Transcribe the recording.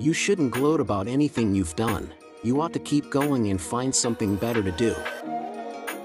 You shouldn't gloat about anything you've done. You ought to keep going and find something better to do.